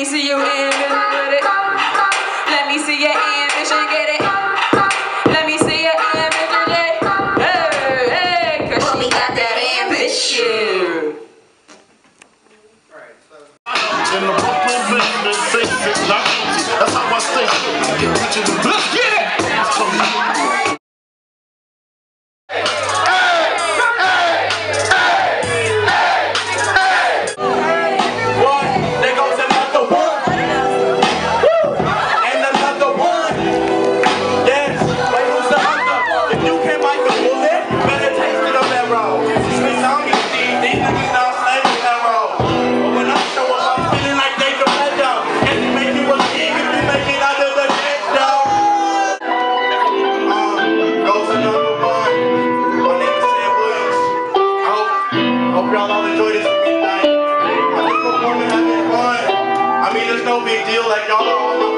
me see you ambition it. Let me see your ambition get it. Let me see your ambition, Jay. Hey, cause she got that ambition. In the. That's how I stay. Get it! no big deal. Like y'all are all.